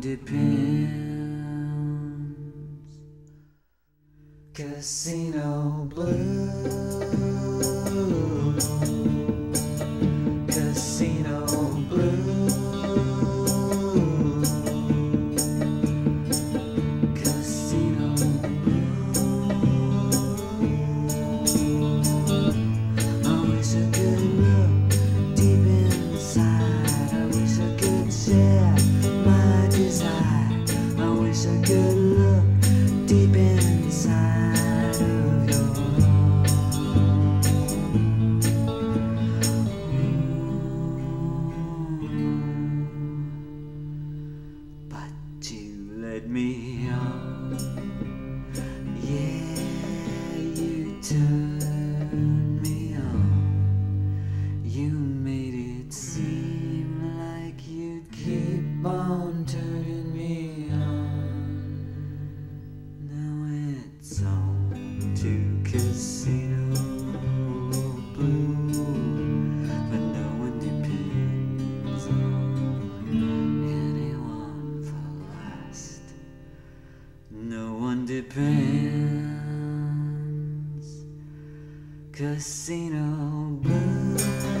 Depends. casino blues. takes a good look deep inside of your heart. But you led me on. depends. Casino Blues.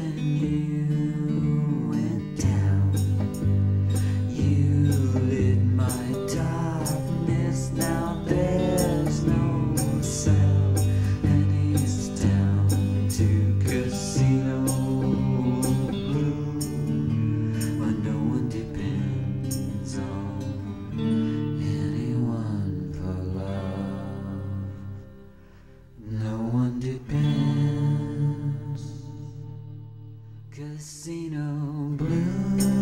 and you. Casino Blues.